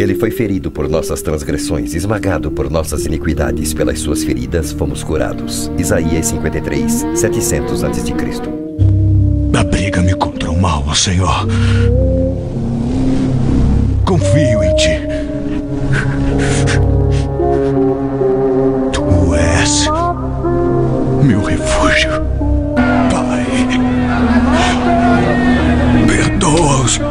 Ele foi ferido por nossas transgressões, esmagado por nossas iniquidades, pelas suas feridas fomos curados. Isaías 53, 700 a.C. Abriga-me contra o mal, Senhor. Confio em ti. Tu és meu refúgio. Pai, perdoa-os.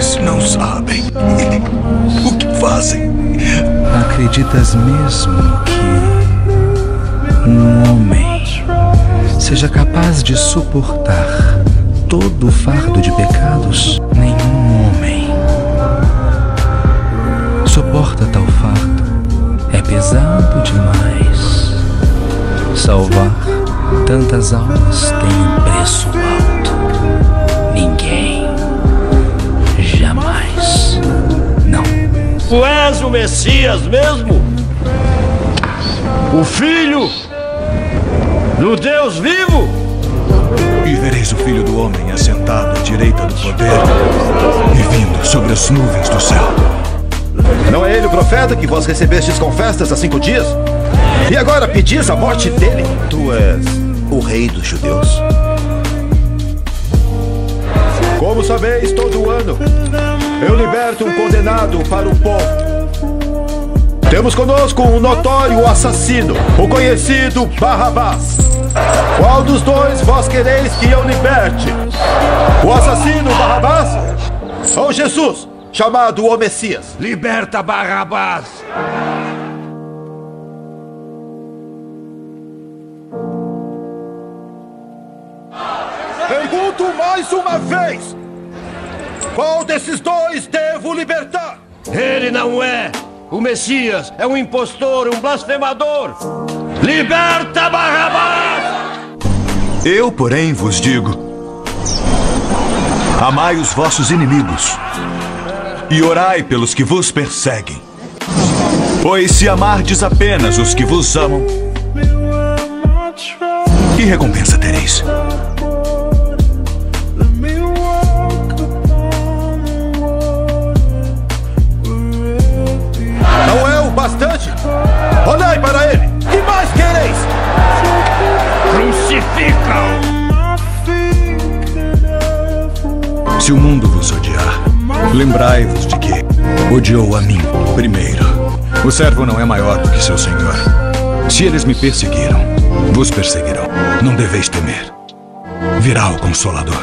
Eles não sabem o que fazem. Acreditas mesmo que um homem seja capaz de suportar todo o fardo de pecados? Nenhum homem suporta tal fardo. É pesado demais. Salvar tantas almas tem um preço alto. Ninguém Tu és o Messias mesmo? O Filho do Deus vivo? E vereis o filho do homem assentado à direita do poder e vindo sobre as nuvens do céu. Não é ele o profeta que vós recebestes com festas há cinco dias? E agora pedis a morte dele? Tu és o rei dos judeus? Como sabeis, todo ano eu liberto um condenado para o povo. Temos conosco um notório assassino, o conhecido Barrabás. Qual dos dois vós quereis que eu liberte? O assassino Barrabás ou Jesus, chamado o Messias? Liberta Barrabás! Pergunto mais uma vez: qual desses dois devo libertar? Ele não é! O Messias é um impostor, um blasfemador! Liberta Barrabás! Eu, porém, vos digo: Amai os vossos inimigos e orai pelos que vos perseguem. Pois se amardes apenas os que vos amam, que recompensa tereis? Se o mundo vos odiar, lembrai-vos de que odiou a mim primeiro. O servo não é maior do que seu senhor. Se eles me perseguiram, vos perseguirão. Não deveis temer. Virá o Consolador,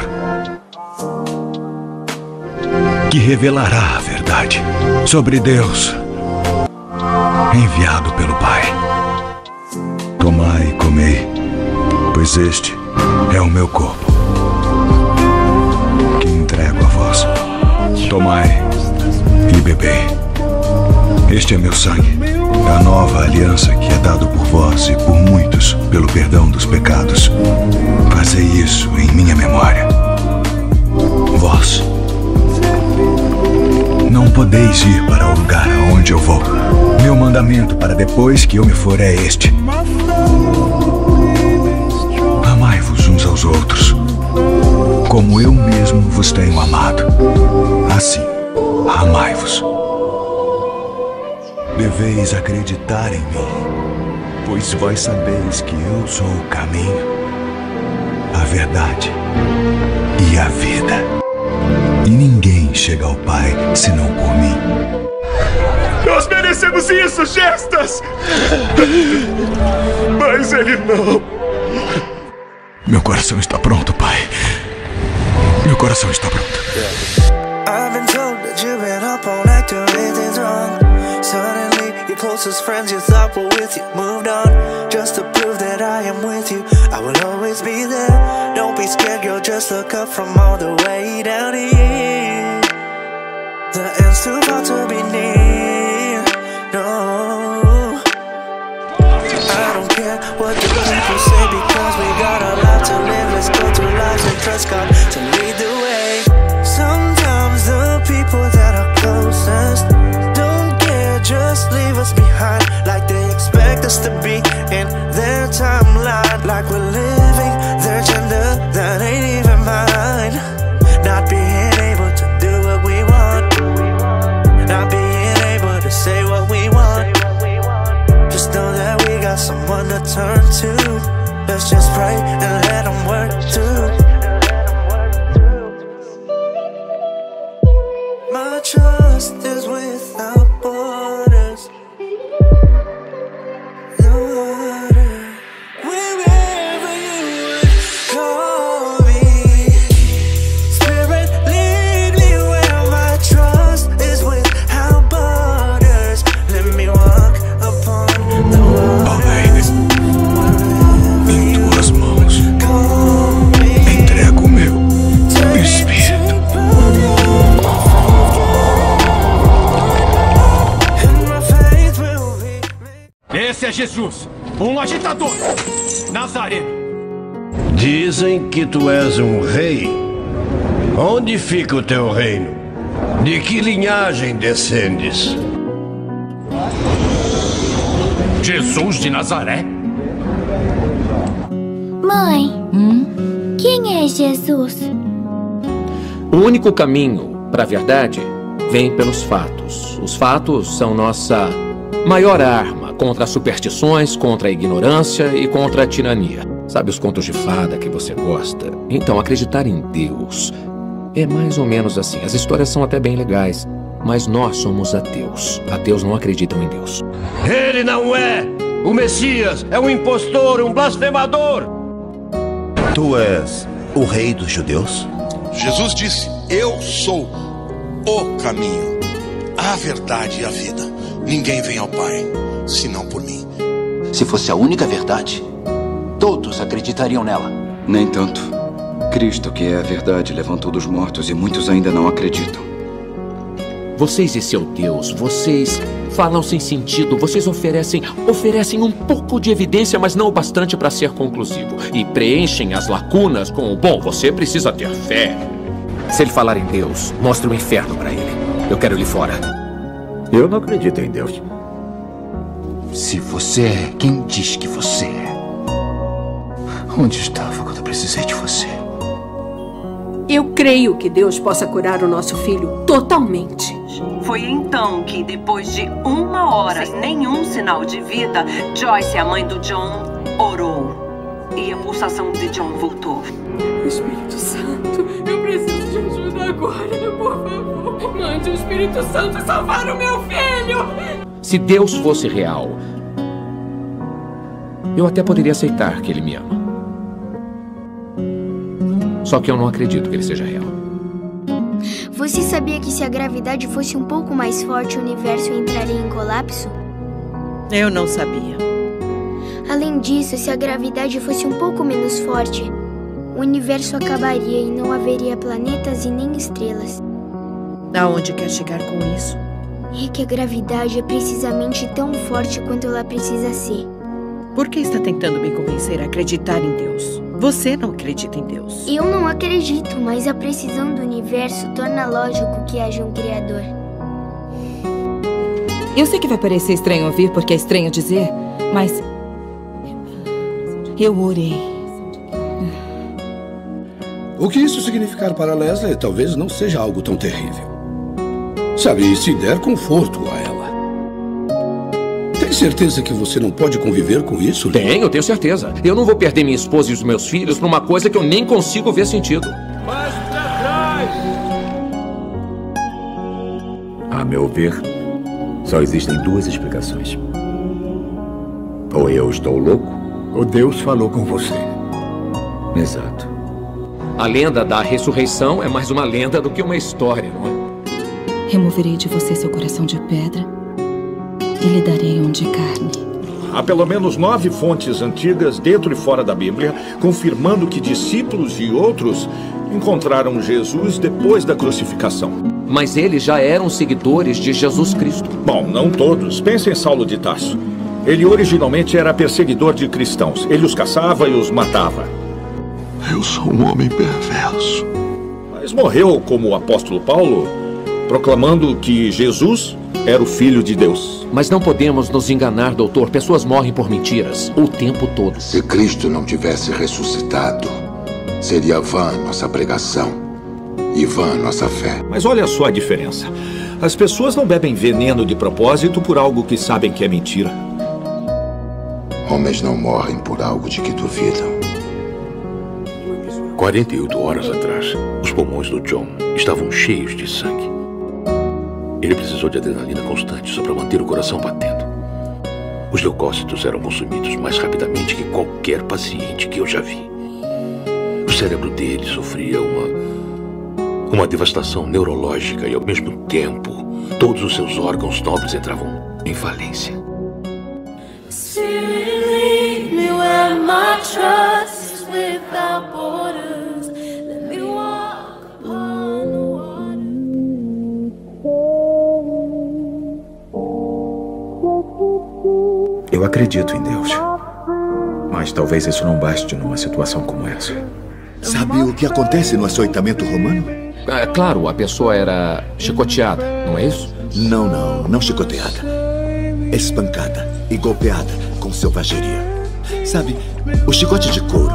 que revelará a verdade sobre Deus, enviado pelo Pai. Tomai e comei, pois este é o meu corpo, Tomai e bebei. Este é meu sangue, a nova aliança que é dado por vós e por muitos pelo perdão dos pecados. Fazei isso em minha memória. Vós não podeis ir para o lugar aonde eu vou. Meu mandamento para depois que eu me for é este: Amai-vos uns aos outros, como eu mesmo vos tenho amado. Assim, amai-vos. Deveis acreditar em mim, pois vós sabeis que eu sou o caminho, a verdade e a vida. E ninguém chega ao Pai senão por mim. Nós merecemos isso, Gestas! Mas ele não. Meu coração está pronto, Pai. Meu coração está pronto. I've been told that you've been up all night doing things wrong. Suddenly, your closest friends you thought were with you moved on. Just to prove that I am with you, I will always be there. Don't be scared, girl, just look up from all the way down here. The end's too far to be near. No. I don't care what the people say because we got a lot to live. Let's go through lives and trust God us to be in their timeline Like we're living their agenda that ain't even mine. Not being able to do what we want. Not being able to say what we want. Just know that we got someone to turn to. Let's just pray and let them work too. My trust is Jesus, um agitador. Nazareno. Dizem que tu és um rei. Onde fica o teu reino? De que linhagem descendes? Jesus de Nazaré? Mãe, quem é Jesus? O único caminho para a verdade vem pelos fatos. Os fatos são nossa maior arma contra as superstições, contra a ignorância e contra a tirania. Sabe os contos de fada que você gosta? Então, acreditar em Deus é mais ou menos assim. As histórias são até bem legais, mas nós somos ateus. Ateus não acreditam em Deus. Ele não é o Messias, é um impostor, um blasfemador. Tu és o rei dos judeus? Jesus disse: Eu sou o caminho, a verdade e a vida. Ninguém vem ao Pai senão por mim. Se fosse a única verdade, todos acreditariam nela. Nem tanto. Cristo, que é a verdade, levantou dos mortos e muitos ainda não acreditam. Vocês e seu Deus, vocês falam sem sentido, vocês oferecem oferecem um pouco de evidência, mas não o bastante para ser conclusivo. E preenchem as lacunas com o bom, você precisa ter fé. Se ele falar em Deus, mostre o inferno para ele. Eu quero ele fora. Eu não acredito em Deus. Se você é quem diz que você é, onde estava quando eu precisei de você? Eu creio que Deus possa curar o nosso filho totalmente. Foi então que, depois de uma hora sem nenhum sinal de vida, Joyce, a mãe do John, orou. E a pulsação de John voltou. Espírito Santo, Espírito Santo salvar o meu filho! Se Deus fosse real, eu até poderia aceitar que ele me ama. Só que eu não acredito que ele seja real. Você sabia que se a gravidade fosse um pouco mais forte, o universo entraria em colapso? Eu não sabia. Além disso, se a gravidade fosse um pouco menos forte, o universo acabaria e não haveria planetas e nem estrelas. Aonde quer chegar com isso? É que a gravidade é precisamente tão forte quanto ela precisa ser. Por que está tentando me convencer a acreditar em Deus? Você não acredita em Deus. Eu não acredito, mas a precisão do universo torna lógico que haja um Criador. Eu sei que vai parecer estranho ouvir porque é estranho dizer, mas. Eu orei. O que isso significar para Leslie talvez não seja algo tão terrível. Sabe, se der conforto a ela. Tem certeza que você não pode conviver com isso? Tenho, tenho certeza. Eu não vou perder minha esposa e os meus filhos por uma coisa que eu nem consigo ver sentido. Mais pra trás! A meu ver, só existem duas explicações. Ou eu estou louco, ou Deus falou com você. Exato. A lenda da ressurreição é mais uma lenda do que uma história, não é? Removerei de você seu coração de pedra e lhe darei um de carne. Há pelo menos nove fontes antigas dentro e fora da Bíblia confirmando que discípulos e outros encontraram Jesus depois da crucificação. Mas eles já eram seguidores de Jesus Cristo. Bom, não todos. Pense em Saulo de Tarso. Ele originalmente era perseguidor de cristãos. Ele os caçava e os matava. Eu sou um homem perverso. Mas morreu como o apóstolo Paulo, proclamando que Jesus era o Filho de Deus. Mas não podemos nos enganar, doutor. Pessoas morrem por mentiras o tempo todo. Se Cristo não tivesse ressuscitado, seria vã nossa pregação e vã nossa fé. Mas olha só a diferença. As pessoas não bebem veneno de propósito por algo que sabem que é mentira. Homens não morrem por algo de que duvidam. 48 horas atrás, os pulmões do John estavam cheios de sangue. Ele precisou de adrenalina constante só para manter o coração batendo. Os leucócitos eram consumidos mais rapidamente que qualquer paciente que eu já vi. O cérebro dele sofria uma uma devastação neurológica e ao mesmo tempo todos os seus órgãos nobres entravam em falência. Where my trust Eu acredito em Deus. Mas talvez isso não baste numa situação como essa. Sabe o que acontece no açoitamento romano? É claro, a pessoa era chicoteada, não é isso? Não, não, não chicoteada. Espancada e golpeada com selvageria. Sabe, o chicote de couro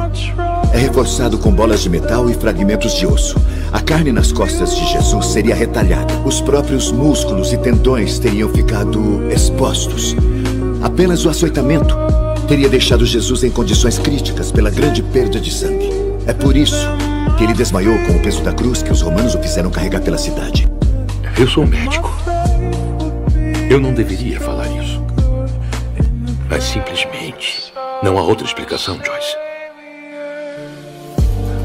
é reforçado com bolas de metal e fragmentos de osso. A carne nas costas de Jesus seria retalhada. Os próprios músculos e tendões teriam ficado expostos. Apenas o açoitamento teria deixado Jesus em condições críticas pela grande perda de sangue. É por isso que ele desmaiou com o peso da cruz que os romanos o fizeram carregar pela cidade. Eu sou médico. Eu não deveria falar isso. Mas simplesmente não há outra explicação, Joyce.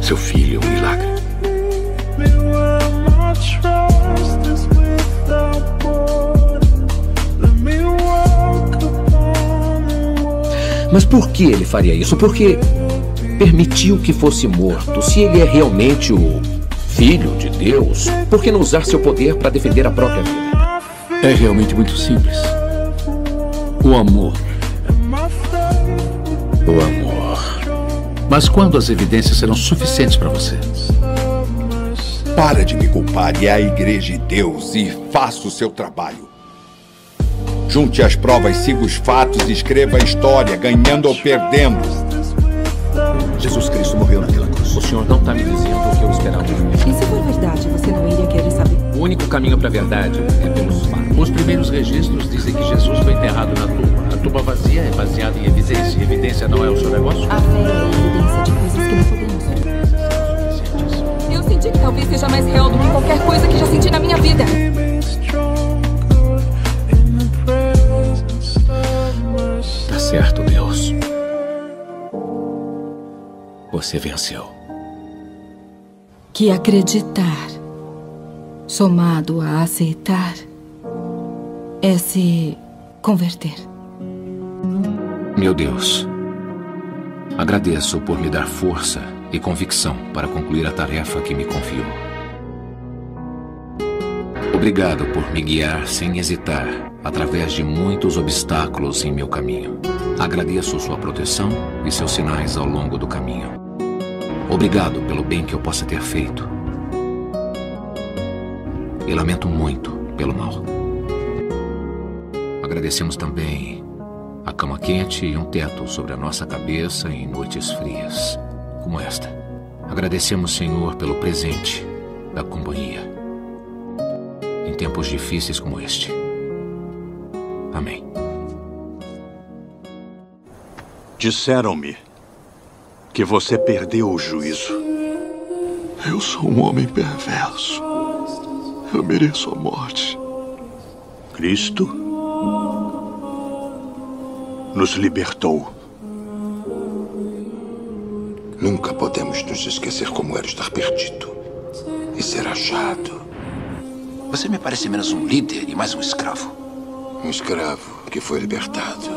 Seu filho é um milagre. Mas por que ele faria isso? Porque permitiu que fosse morto. Se ele é realmente o filho de Deus, por que não usar seu poder para defender a própria vida? É realmente muito simples. O amor. O amor. Mas quando as evidências serão suficientes para você? Para de me culpar e é a igreja e Deus e faça o seu trabalho. Junte as provas, siga os fatos e escreva a história, ganhando ou perdendo. Jesus Cristo morreu naquela cruz. O senhor não está me dizendo o que eu esperava. E se for verdade, você não iria querer saber? O único caminho para a verdade é pelos fatos. Os primeiros registros dizem que Jesus foi enterrado na tumba. A tumba vazia é baseada em evidência. Evidência não é o seu negócio? A fé é evidência de coisas que não podemos que talvez seja mais real do que qualquer coisa que já senti na minha vida. Tá certo, Deus. Você venceu. Que acreditar, somado a aceitar, é se converter. Meu Deus, agradeço por me dar força e convicção para concluir a tarefa que me confiou. Obrigado por me guiar sem hesitar através de muitos obstáculos em meu caminho. Agradeço sua proteção e seus sinais ao longo do caminho. Obrigado pelo bem que eu possa ter feito. E lamento muito pelo mal. Agradecemos também a cama quente e um teto sobre a nossa cabeça em noites frias, como esta. Agradecemos, Senhor, pelo presente da companhia em tempos difíceis como este. Amém. Disseram-me que você perdeu o juízo. Eu sou um homem perverso. Eu mereço a morte. Cristo nos libertou. Nunca podemos nos esquecer como era estar perdido e ser achado. Você me parece menos um líder e mais um escravo. Um escravo que foi libertado.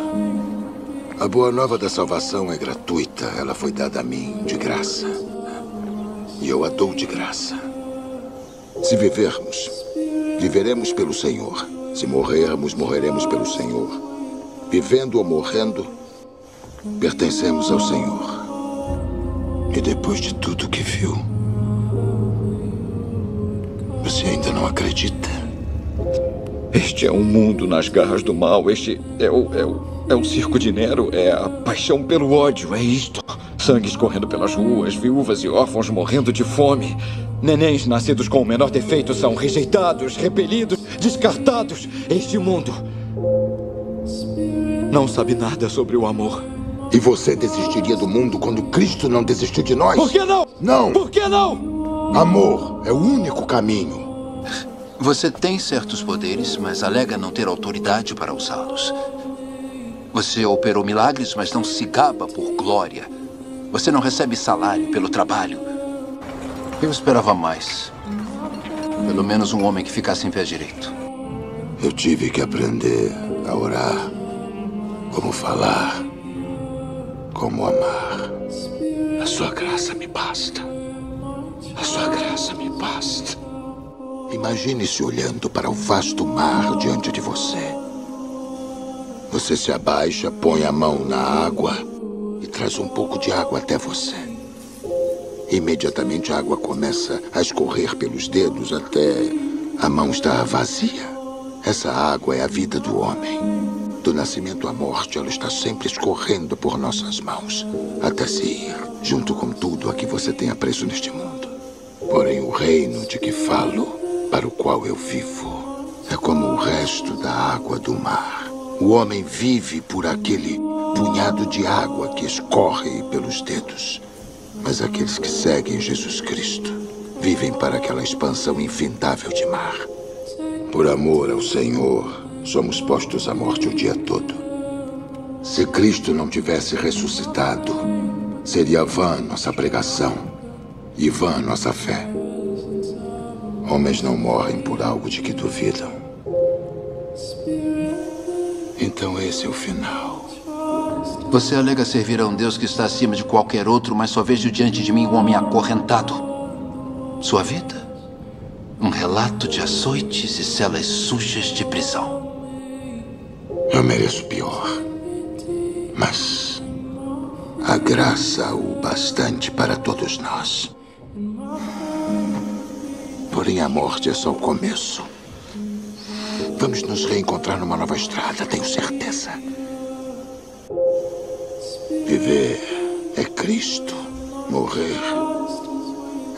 A boa nova da salvação é gratuita. Ela foi dada a mim de graça. E eu a dou de graça. Se vivermos, viveremos pelo Senhor. Se morrermos, morreremos pelo Senhor. Vivendo ou morrendo, pertencemos ao Senhor. E depois de tudo que viu, você ainda não acredita? Este é um mundo nas garras do mal. Este é o, é o, é o circo de Nero. É a paixão pelo ódio. É isto. Sangue escorrendo pelas ruas, viúvas e órfãos morrendo de fome. Nenéns nascidos com o menor defeito são rejeitados, repelidos, descartados. Este mundo não sabe nada sobre o amor. E você desistiria do mundo quando Cristo não desistiu de nós? Por que não? Não! Por que não? Amor é o único caminho. Você tem certos poderes, mas alega não ter autoridade para usá-los. Você operou milagres, mas não se gaba por glória. Você não recebe salário pelo trabalho. Eu esperava mais. Pelo menos um homem que ficasse em pé direito. Eu tive que aprender a orar, como falar, como amar. A sua graça me basta. A sua graça me basta. Imagine-se olhando para o vasto mar diante de você. Você se abaixa, põe a mão na água e traz um pouco de água até você. Imediatamente a água começa a escorrer pelos dedos até a mão estar vazia. Essa água é a vida do homem. Do nascimento à morte, ela está sempre escorrendo por nossas mãos, até se ir, junto com tudo a que você tem apreço neste mundo. Porém, o reino de que falo, para o qual eu vivo, é como o resto da água do mar. O homem vive por aquele punhado de água que escorre pelos dedos. Mas aqueles que seguem Jesus Cristo vivem para aquela expansão infindável de mar. Por amor ao Senhor, somos postos à morte o dia todo. Se Cristo não tivesse ressuscitado, seria vã nossa pregação e vã nossa fé. Homens não morrem por algo de que duvidam. Então esse é o final. Você alega servir a um Deus que está acima de qualquer outro, mas só vejo diante de mim um homem acorrentado. Sua vida? Um relato de açoites e celas sujas de prisão. Eu mereço pior. Mas a graça o bastante para todos nós. Porém, a morte é só o começo. Vamos nos reencontrar numa nova estrada, tenho certeza. Viver é Cristo. Morrer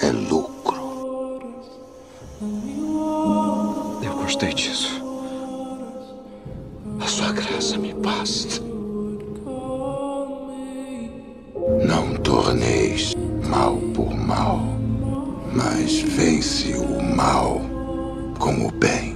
é lucro. Eu gostei disso. Mal por mal, mas vence o mal com o bem.